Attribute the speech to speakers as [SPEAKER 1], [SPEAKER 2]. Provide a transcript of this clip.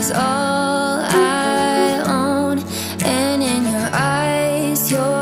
[SPEAKER 1] is all I own, and in your eyes, you're.